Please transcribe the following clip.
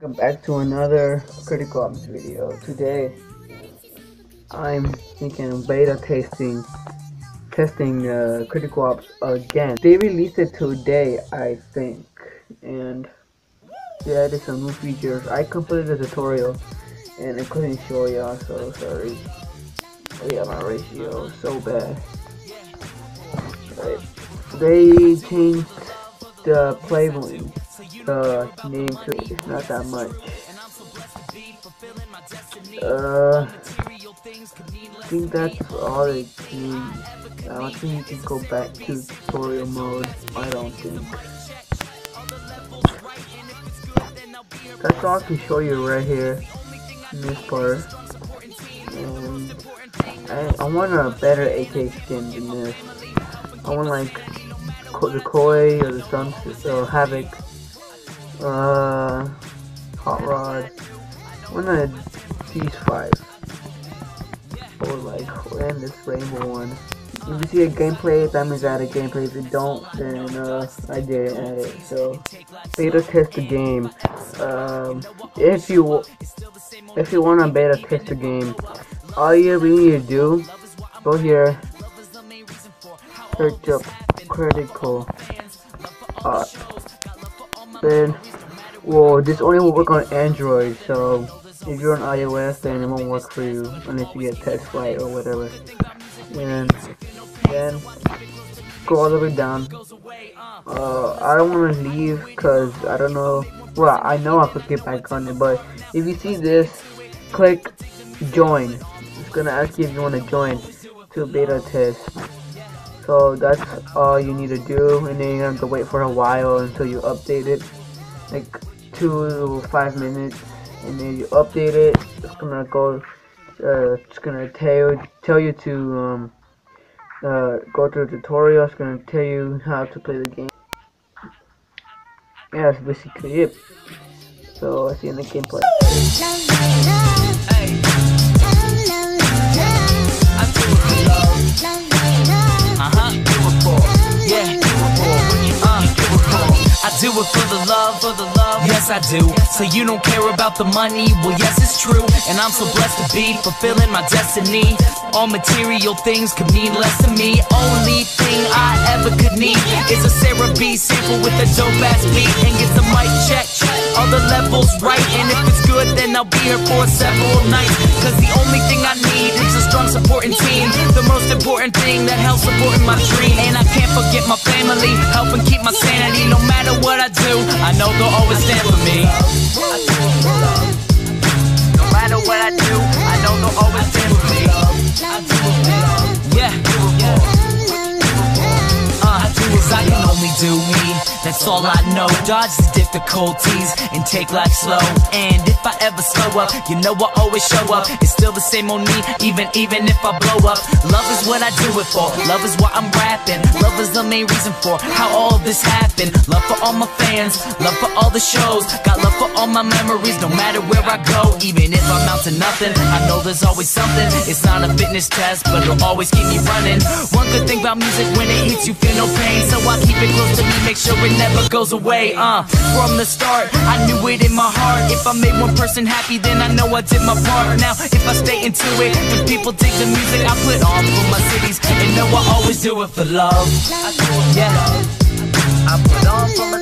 Welcome back to another Critical Ops video. Today, I'm thinking beta testing, testing uh, Critical Ops again. They released it today, I think, and they added some new features. I completed the tutorial, and I couldn't show y'all, so sorry. Oh yeah, my ratio is so bad. Right. They changed the playing the name it. It's not that much. Uh, I think that's all they changed. I don't think you can go back to tutorial mode. I don't think. That's all I can show you right here in this part. And I, I want a better AK skin than this. I want like the Koi or the Sun or Havoc uh, Hot Rod. One of these five. Or like, and this rainbow one. If you see a gameplay, that means had a gameplay. If you don't, then uh, I didn't add it. So, beta test the game. Um, if you if you want to beta test the game, all you really need to do, go here, search up critical uh, then well this only will work on Android so if you're on iOS then it won't work for you unless you get TestFlight or whatever. And then go all the way down. Uh, I don't want to leave because I don't know well I know I could get back on it but if you see this click join. It's gonna ask you if you want to join to beta test so that's all you need to do and then you have to wait for a while until you update it like two to five minutes and then you update it. It's gonna go uh, it's gonna tell tell you to um, uh, go through the tutorial. It's gonna tell you how to play the game. Yeah that's basically it. So I see you in the gameplay do it for the love, for the love. Yes, I do. So you don't care about the money? Well, yes, it's true. And I'm so blessed to be fulfilling my destiny. All material things could mean less to me. Only thing I ever could need is a Sarah B sample with a dope ass beat and get the mic check. All the levels right. And if it's good, then I'll be here for several nights. Cause the only thing I need is a strong supporting team. The most important thing that helps supporting my dream. And I can't forget my family, helping keep my sanity no matter what I do, I know they'll always stand for me. No matter what I do, I know they'll always stand for me. Yeah. Uh, cause I can only do me that's all I know. Dodge the difficulties and take life slow. And if I ever slow up, you know I always show up. It's still the same on me, even even if I blow up. Love is what I do it for. Love is what I'm rapping. Love is the main reason for how all this happened. Love for all my fans, love for all the shows. Got love for all my memories, no matter where I go. Even if I'm out to nothing, I know there's always something. It's not a fitness test, but it'll always keep me running. One good thing about music, when it hits you, feel no pain. So I keep it close to me, make sure it it never goes away, uh. From the start, I knew it in my heart. If I made one person happy, then I know I did my part. Now, if I stay into it, when people dig the music I put on for my cities, and know I always do it for love. Yeah. I put on for my